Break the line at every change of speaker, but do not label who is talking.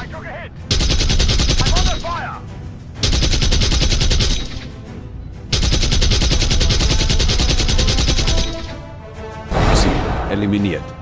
I took a hit! I'm under fire!
Ziel